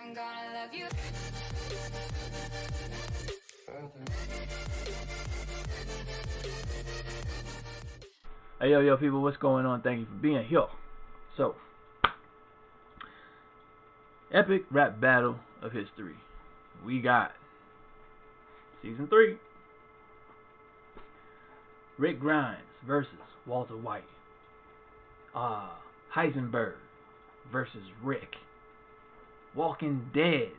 I'm gonna love you. Hey yo yo people, what's going on? Thank you for being here. So, epic rap battle of history. We got season three. Rick Grimes versus Walter White. Uh, Heisenberg versus Rick. Walking Dead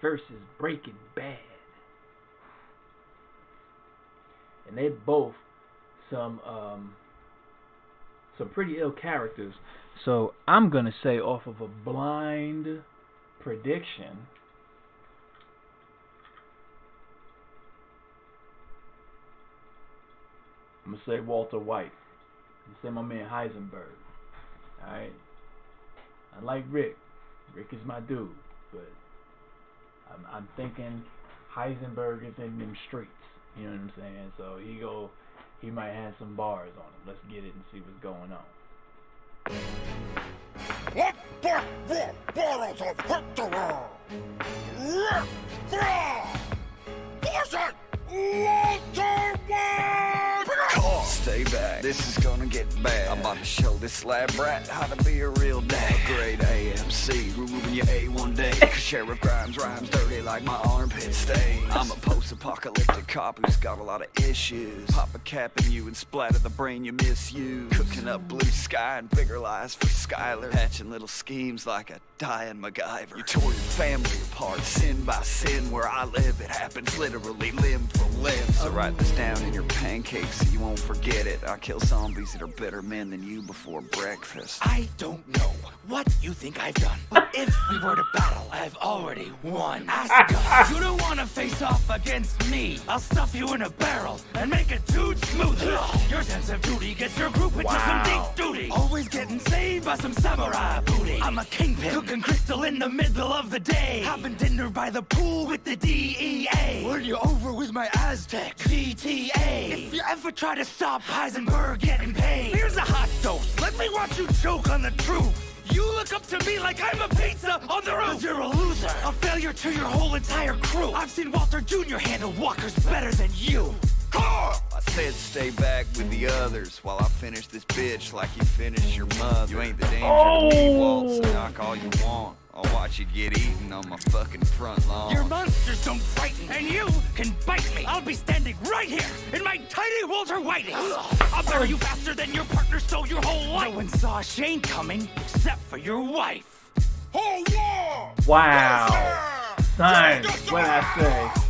versus Breaking Bad. And they both some um some pretty ill characters. So I'm gonna say off of a blind prediction. I'm gonna say Walter White. I'm gonna say my man Heisenberg. Alright. I like Rick. Rick is my dude, but I'm, I'm thinking Heisenberg is in them streets. You know what I'm saying? So he go, he might have some bars on him. Let's get it and see what's going on. Let the bottles of hit the wall. Let the Force it! Walter White! Stay this is gonna get bad. I'm about to show this lab rat how to be a real dad. A Grade AMC, removing your A1 day. Cause Sheriff Grimes rhymes dirty like my armpit stain. I'm a post apocalyptic cop who's got a lot of issues. Pop a cap in you and splatter the brain you misuse. Cooking up blue sky and bigger lies for Skyler. Hatching little schemes like a dying MacGyver. You tore your family apart, sin by sin. Where I live, it happens literally limb for limb. So write this down in your pancakes so you won't forget it. I kill zombies that are better men than you before breakfast. I don't know what you think I've done, but if we were to battle, I've already won. Ask God. You don't want to face off against me. I'll stuff you in a barrel and make it dude smoother. Your sense of duty gets your group into some deep Always getting saved by some samurai booty. I'm a kingpin, cooking crystal in the middle of the day. Having dinner by the pool with the DEA. When you're over with my Aztek GTA. If you ever try to stop Heisenberg getting paid, here's a hot dose. Let me watch you choke on the truth. You look up to me like I'm a pizza on the roof. Cause you're a loser, a failure to your whole entire crew. I've seen Walter Jr. handle walkers better than you. I said stay back with the others while I finish this bitch like you finished your mother. You ain't the danger to me, oh! Walt, so knock all you want. I'll watch you get eaten on my fucking front lawn. Your monsters don't frighten, and you can bite me. I'll be standing right here in my tiny Walter Whiting. I'll bury you faster than your partner stole your whole life. No one saw Shane coming except for your wife. Hold on! Wow. Son, what I say?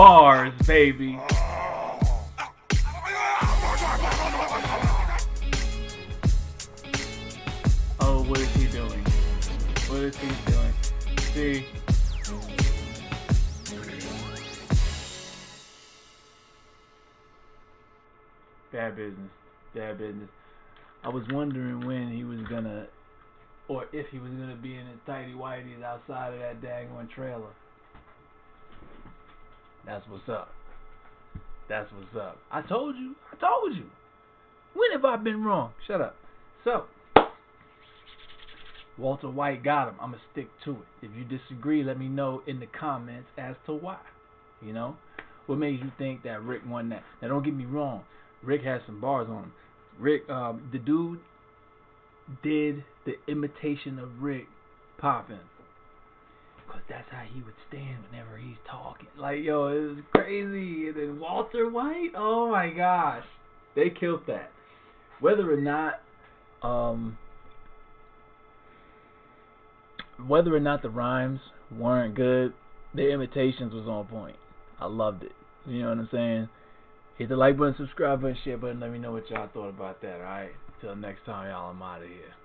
Bars, baby. Oh, what is he doing? What is he doing? See? Bad business. Bad business. I was wondering when he was gonna, or if he was gonna be in his tighty whities outside of that daggone trailer. That's what's up. That's what's up. I told you. I told you. When have I been wrong? Shut up. So, Walter White got him. I'm going to stick to it. If you disagree, let me know in the comments as to why. You know? What made you think that Rick won that? Now, don't get me wrong. Rick has some bars on him. Rick, um, the dude did the imitation of Rick popping. Cause that's how he would stand whenever he's. Like, yo, it was crazy. And then Walter White, oh my gosh, they killed that. Whether or not, um, whether or not the rhymes weren't good, the imitations was on point. I loved it. You know what I'm saying? Hit the like button, subscribe button, share button. Let me know what y'all thought about that. All right. Till next time, y'all. I'm out of here.